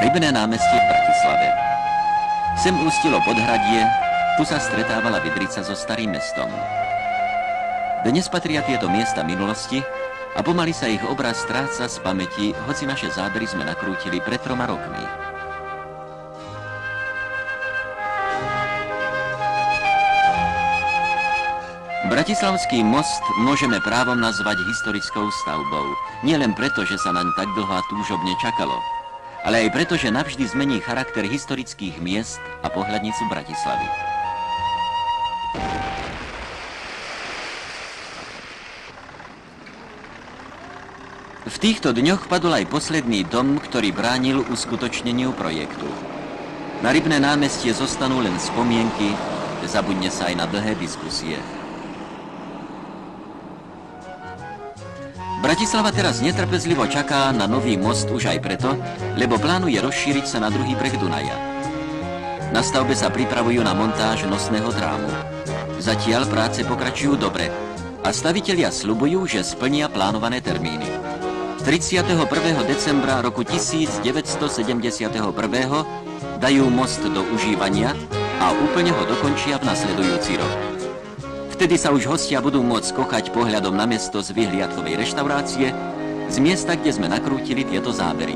Rybné námestie v Bratislave. Sem ústilo podhradie, tu sa stretávala Vidrica so starým mestom. Dnes patria tieto miesta minulosti a pomaly sa ich obraz stráca z pamäti, hoci naše zábery sme nakrútili pred troma rokmi. Bratislavský most môžeme právom nazvať historickou stavbou. Nielen preto, že sa naň tak dlho a túžobne čakalo, ale aj preto, že navždy zmení charakter historických miest a pohľadnicu Bratislavy. V týchto dňoch padol aj posledný dom, ktorý bránil uskutočneniu projektu. Na Rybné námestie zostanú len spomienky, zabudne sa aj na dlhé diskusie. Bratislava teraz netrpezlivo čaká na nový most už aj preto, lebo plánuje rozšíriť sa na druhý breh Dunaja. Na stavbe sa pripravujú na montáž nosného trámu. Zatiaľ práce pokračujú dobre a stavitelia slubujú, že splnia plánované termíny. 31. decembra roku 1971 dajú most do užívania a úplne ho dokončia v nasledujúci rok. Vtedy sa už hostia budú môcť kochať pohľadom na mesto z vyhliadkovej reštaurácie, z miesta, kde sme nakrútili tieto zábery.